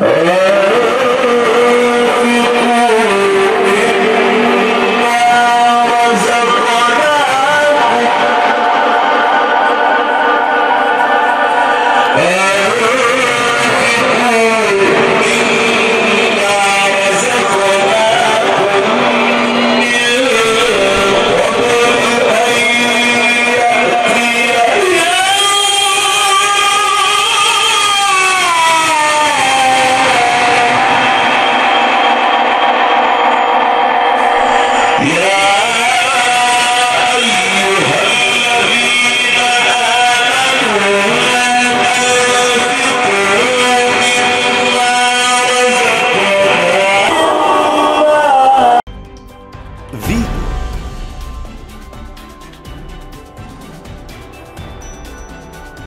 Oh.